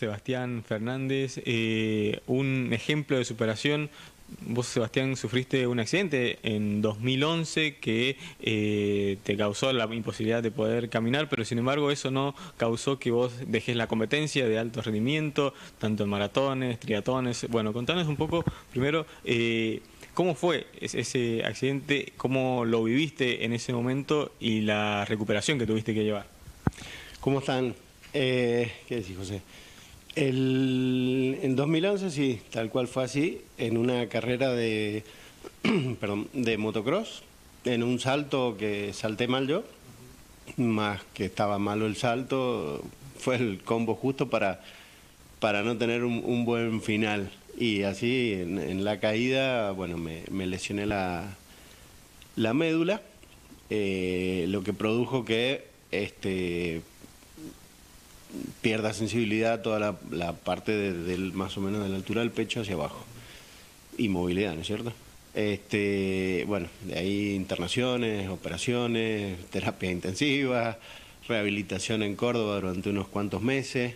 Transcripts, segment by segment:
Sebastián Fernández, eh, un ejemplo de superación. Vos, Sebastián, sufriste un accidente en 2011 que eh, te causó la imposibilidad de poder caminar, pero sin embargo eso no causó que vos dejes la competencia de alto rendimiento, tanto en maratones, triatones. Bueno, contanos un poco primero eh, cómo fue ese accidente, cómo lo viviste en ese momento y la recuperación que tuviste que llevar. ¿Cómo están? ¿Qué decís, José? El, en 2011 sí, tal cual fue así, en una carrera de, perdón, de motocross, en un salto que salté mal yo, más que estaba malo el salto, fue el combo justo para, para no tener un, buen final. Y así en, la caída, bueno, me, lesioné la, la médula, eh, lo que produjo que este, pierda sensibilidad toda la, parte del más o menos de la altura del pecho hacia abajo. Y movilidad, ¿no es cierto? Este, bueno, de ahí internaciones, operaciones, terapia intensiva, rehabilitación en Córdoba durante unos cuantos meses.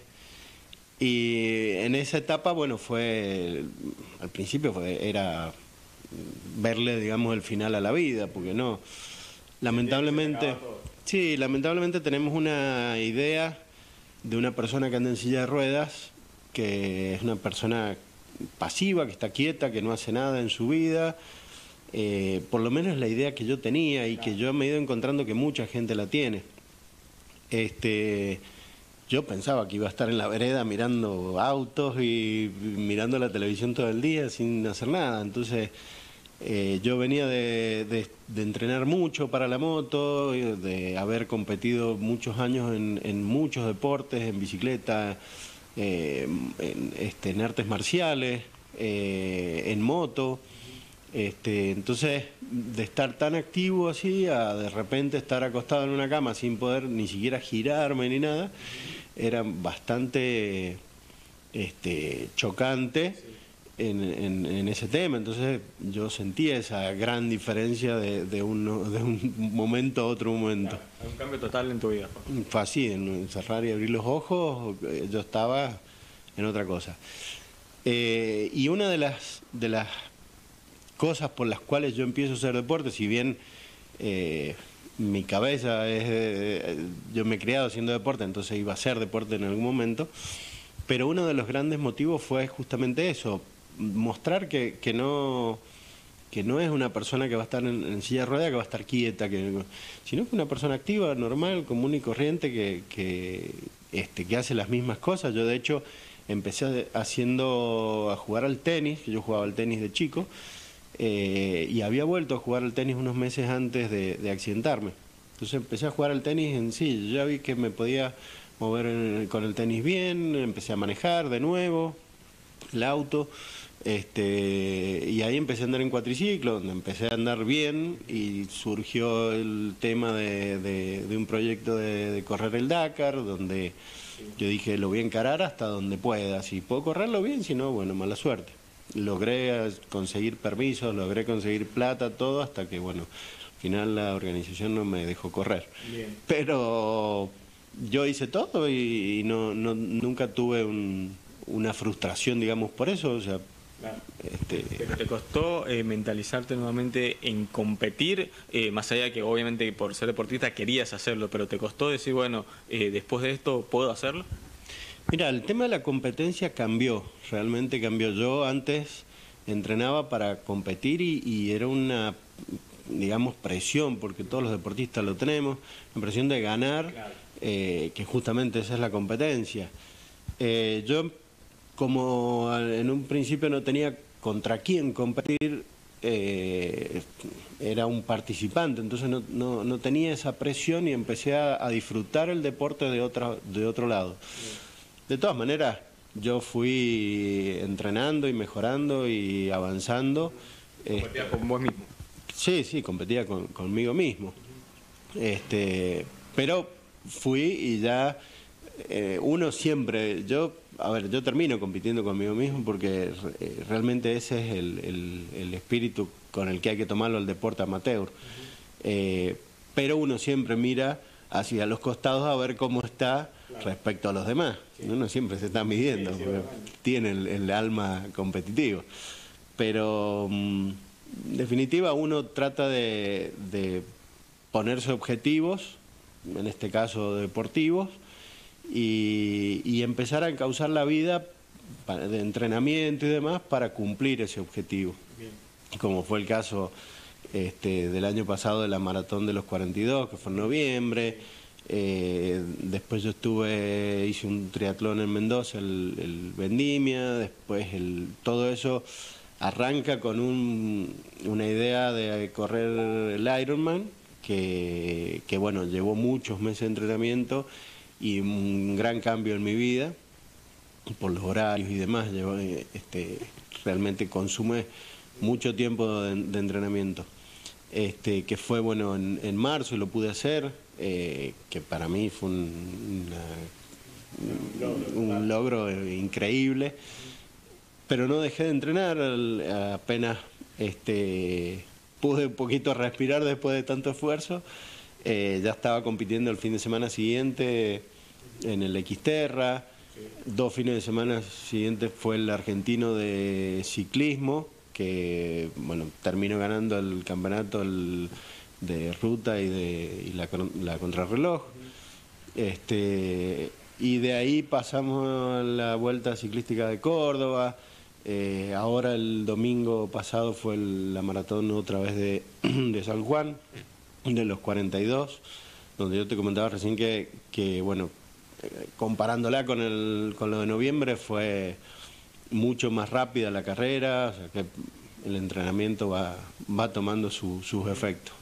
Y en esa etapa, bueno, fue, al principio fue, era verle, digamos, el final a la vida, porque no, lamentablemente, sí, lamentablemente tenemos una idea de una persona que anda en silla de ruedas, que es una persona pasiva, que está quieta, que no hace nada en su vida. Eh, por lo menos la idea que yo tenía y que yo me he ido encontrando que mucha gente la tiene. Este, yo pensaba que iba a estar en la vereda mirando autos y mirando la televisión todo el día sin hacer nada. Entonces, eh, yo venía de, entrenar mucho para la moto, de haber competido muchos años en, muchos deportes, en bicicleta, eh, este, en, artes marciales, eh, en moto. Este, entonces, de estar tan activo así a de repente estar acostado en una cama sin poder ni siquiera girarme ni nada, era bastante este, chocante en, ese tema. Entonces yo sentí esa gran diferencia de, de, un, de un momento a otro momento. un cambio total en tu vida. Fue así, en cerrar y abrir los ojos, eh, yo estaba en otra cosa. Eh, y una de las, de las cosas por las cuales yo empiezo a hacer deporte, si bien eh, mi cabeza es, yo me he criado haciendo deporte, entonces iba a hacer deporte en algún momento, pero uno de los grandes motivos fue justamente eso, mostrar que, que, no que no es una persona que va a estar en, silla de rueda, que va a estar quieta, que, sino que una persona activa, normal, común y corriente, que, este, que hace las mismas cosas. Yo de hecho empecé haciendo a jugar al tenis, que yo jugaba al tenis de chico, eh, y había vuelto a jugar al tenis unos meses antes de, de, accidentarme. Entonces empecé a jugar al tenis en sí, ya vi que me podía mover con el tenis bien, empecé a manejar de nuevo el auto. Este, y ahí empecé a andar en cuatriciclo, donde empecé a andar bien y surgió el tema de, un proyecto de, correr el Dakar, donde yo dije, lo voy a encarar hasta donde pueda, si puedo correrlo bien, si no, bueno, mala suerte. Logré conseguir permisos, logré conseguir plata, todo, hasta que, bueno, al final la organización no me dejó correr. Pero yo hice todo y, no, nunca tuve una frustración, digamos, por eso, o sea, este... Pero te costó eh, mentalizarte nuevamente en competir, eh, más allá de que obviamente por ser deportista querías hacerlo, pero te costó decir, bueno, eh, después de esto, ¿puedo hacerlo? Mira, el tema de la competencia cambió, realmente cambió. Yo antes entrenaba para competir y, era una, digamos, presión, porque todos los deportistas lo tenemos, la presión de ganar, que justamente esa es la competencia. yo como en un principio no tenía contra quién competir, eh, era un participante, entonces no, no, tenía esa presión y empecé a, disfrutar el deporte de, otra, de otro lado. De todas maneras, yo fui entrenando y mejorando y avanzando. ¿Competías con vos mismo? Sí, sí, competía conmigo mismo. Este, pero fui y ya eh, uno siempre, yo a ver, yo termino compitiendo conmigo mismo porque eh, realmente ese es el, espíritu con el que hay que tomarlo el deporte amateur. Eh, pero uno siempre mira hacia los costados a ver cómo está respecto a los demás. Uno siempre se está midiendo, tiene el, alma competitiva. Pero mm, en definitiva uno trata de, ponerse objetivos, en este caso deportivos, y, empezar a encauzar la vida de entrenamiento y demás para cumplir ese objetivo. Como fue el caso este, del año pasado de la maratón de los 42, que fue en noviembre. Eh, después yo estuve, hice un triatlón en Mendoza, el, Vendimia, después el, todo eso arranca con una idea de correr el Ironman, que, que bueno, llevó muchos meses de entrenamiento y un gran cambio en mi vida por los horarios y demás, este, realmente consume mucho tiempo de, entrenamiento. Este, que fue bueno en, marzo y lo pude hacer, eh, que para mí fue un, un logro increíble, pero no dejé de entrenar, apenas este, pude un poquito respirar después de tanto esfuerzo, eh, ya estaba compitiendo el fin de semana siguiente en el Xterra, dos fines de semana siguientes fue el argentino de ciclismo, que bueno, terminó ganando el campeonato de ruta y de la, contrarreloj. Este, y de ahí pasamos a la Vuelta Ciclística de Córdoba. Eh, ahora el domingo pasado fue la maratón otra vez de, de, San Juan, de los 42, donde yo te comentaba recién que, que bueno, comparándola con, el, con lo de noviembre fue mucho más rápida la carrera, o sea que el entrenamiento va, va tomando sus efectos.